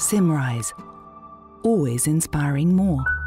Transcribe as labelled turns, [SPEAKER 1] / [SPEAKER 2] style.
[SPEAKER 1] Simrise. Always inspiring more.